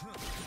First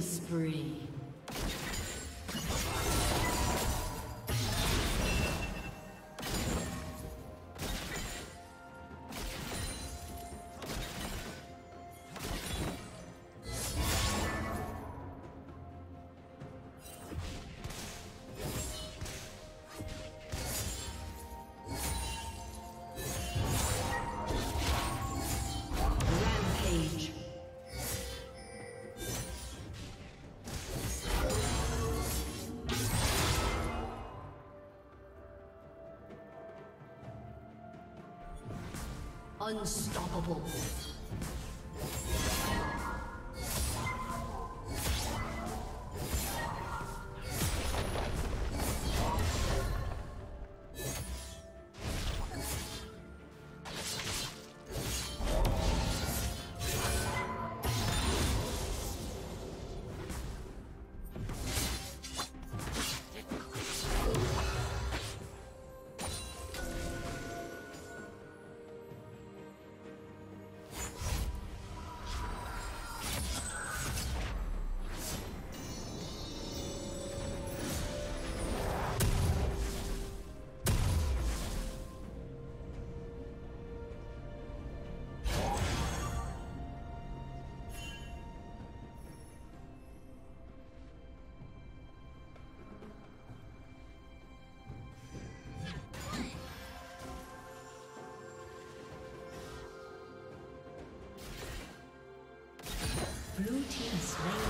Spree. Unstoppable. Team slain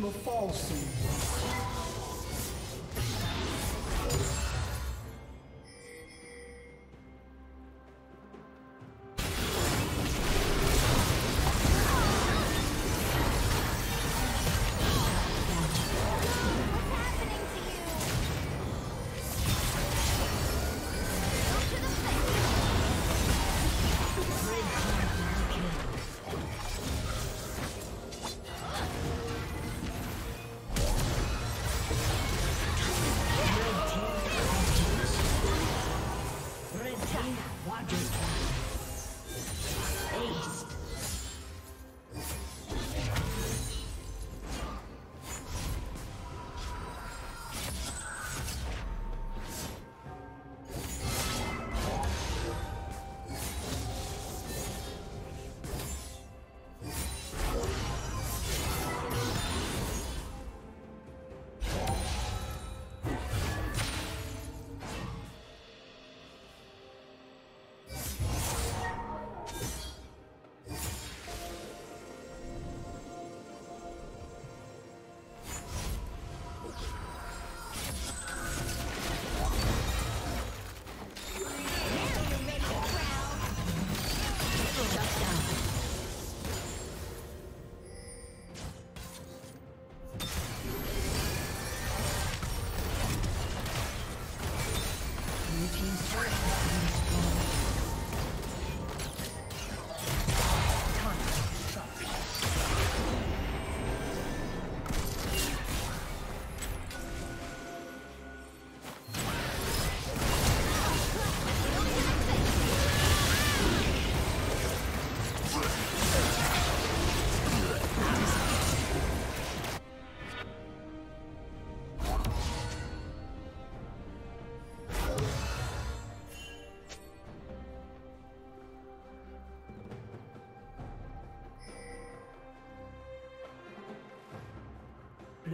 Plating will fall soon.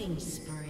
Killing spree.